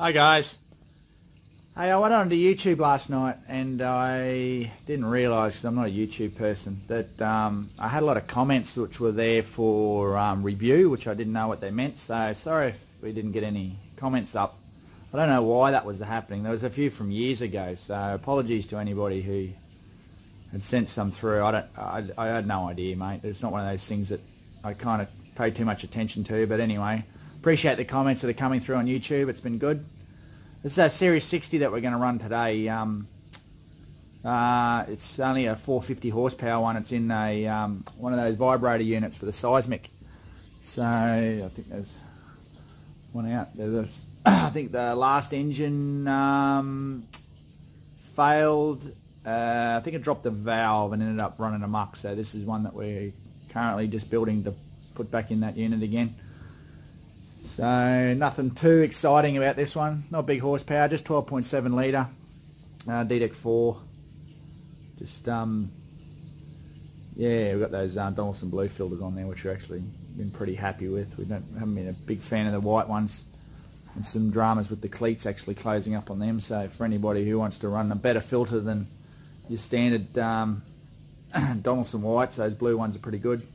Hi guys. Hey, I went onto YouTube last night and I didn't realise, because I'm not a YouTube person, that um, I had a lot of comments which were there for um, review, which I didn't know what they meant. So sorry if we didn't get any comments up. I don't know why that was happening. There was a few from years ago, so apologies to anybody who had sent some through. I don't, I, I had no idea, mate. It's not one of those things that I kind of pay too much attention to. But anyway, appreciate the comments that are coming through on YouTube. It's been good. This is our Series 60 that we're going to run today. Um, uh, it's only a 450 horsepower one. It's in a um, one of those vibrator units for the seismic. So I think there's one out. There's I think the last engine um, failed. Uh, I think it dropped the valve and ended up running amok. So this is one that we're currently just building to put back in that unit again. So nothing too exciting about this one. Not big horsepower, just 12.7 litre. Uh, DDEC 4. Just, um, yeah, we've got those uh, Donaldson blue filters on there, which we've actually been pretty happy with. We don't haven't been a big fan of the white ones. And some dramas with the pleats actually closing up on them. So for anybody who wants to run a better filter than your standard um, Donaldson whites, those blue ones are pretty good.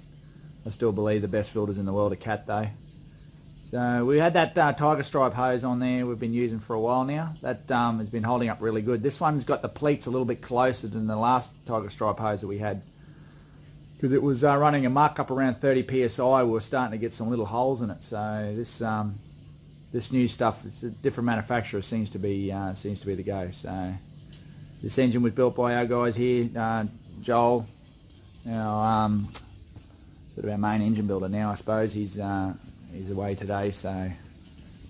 I still believe the best filters in the world are cat though. So we had that uh, Tiger Stripe hose on there we've been using for a while now. That um, has been holding up really good. This one's got the pleats a little bit closer than the last Tiger Stripe hose that we had. Because it was uh, running a mark up around 30 psi, we were starting to get some little holes in it. So this um, this new stuff, it's a different manufacturer, seems to be uh, seems to be the go. So this engine was built by our guys here, uh, Joel, our um, sort of our main engine builder now, I suppose. He's uh, he's away today, so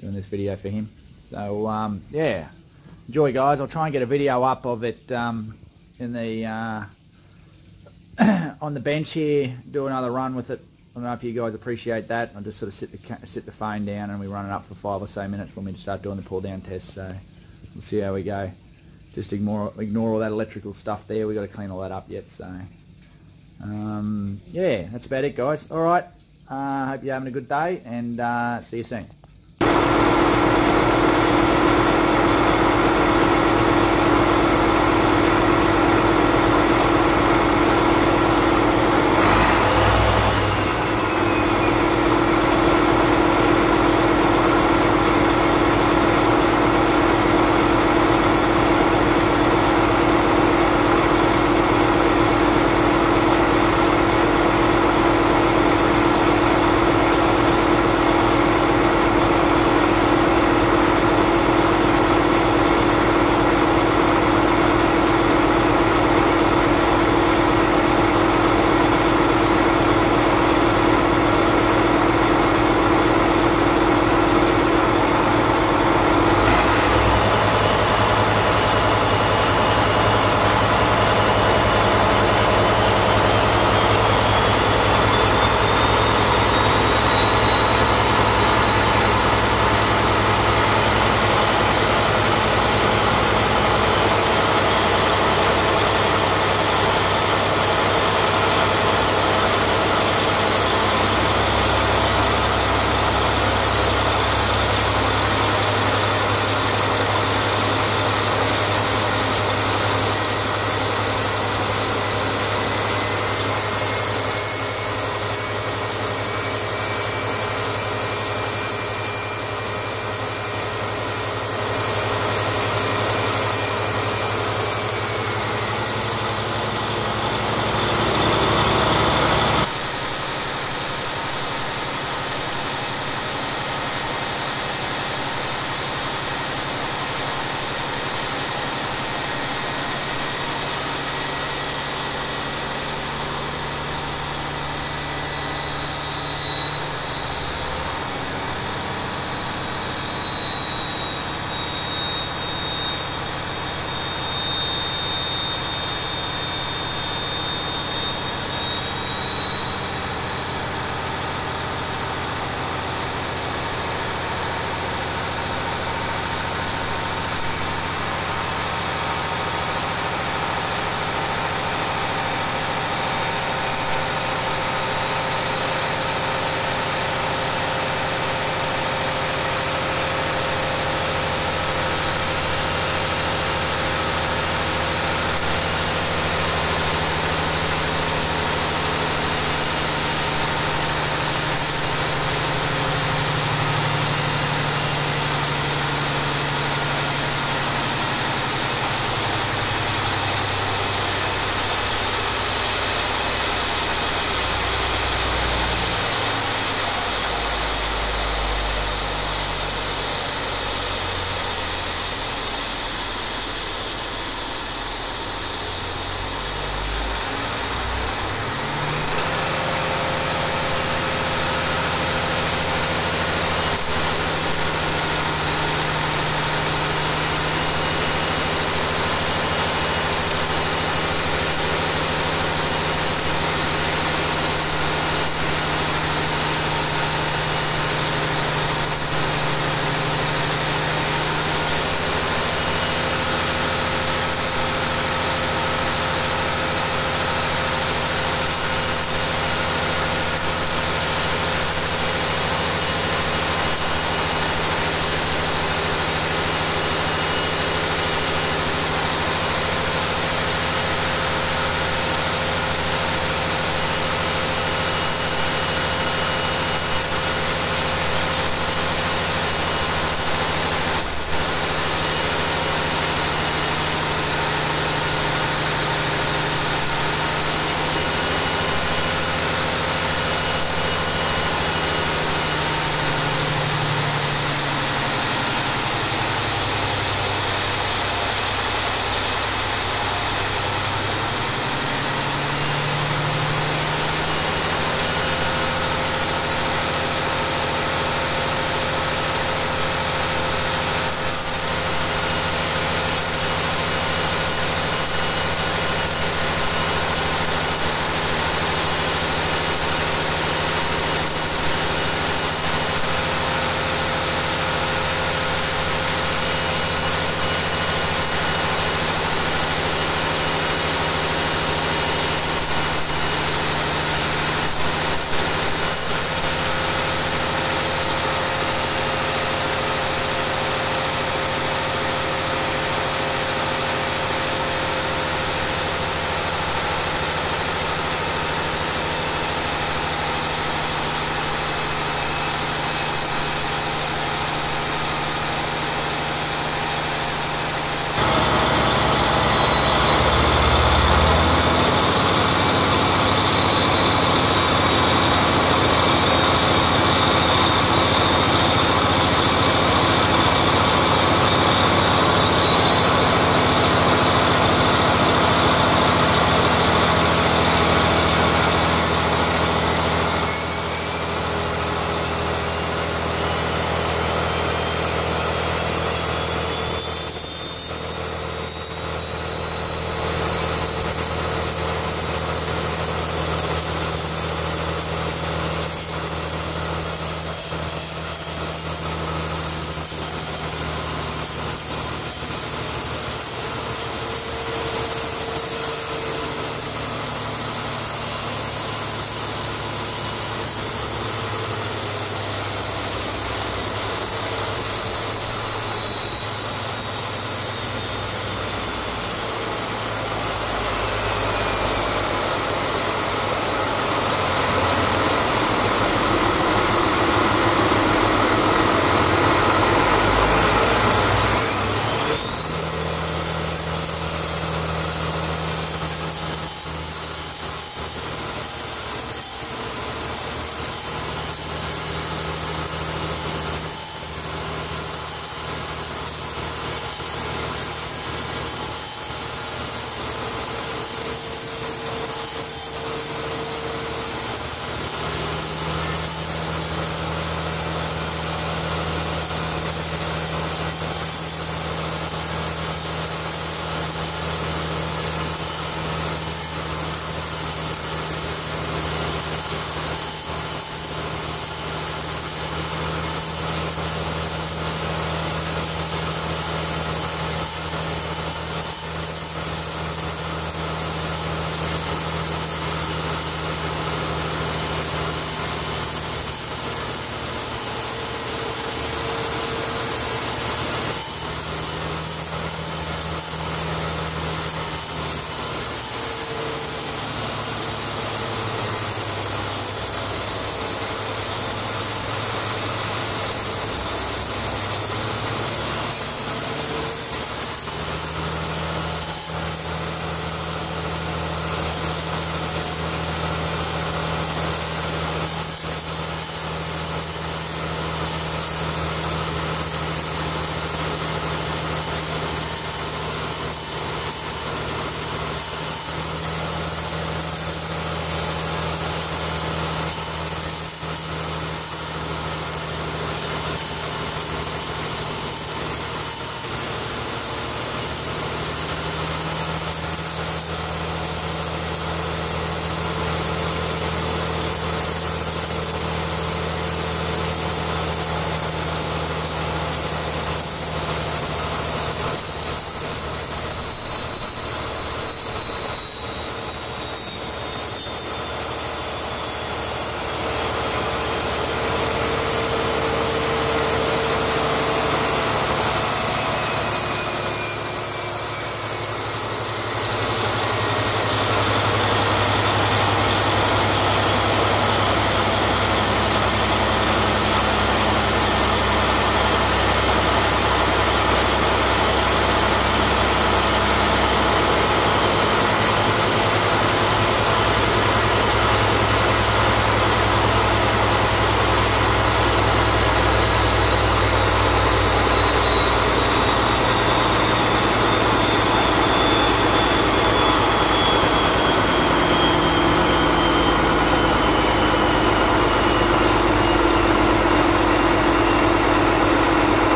doing this video for him. So um, yeah, enjoy guys. I'll try and get a video up of it um, in the uh, on the bench here. Do another run with it. I don't know if you guys appreciate that. I'll just sort of sit the sit the phone down and we run it up for five or so minutes when we start doing the pull down test. So we'll see how we go. Just ignore ignore all that electrical stuff there. We got to clean all that up yet. So um, yeah, that's about it, guys. All right. I uh, hope you're having a good day and uh, see you soon.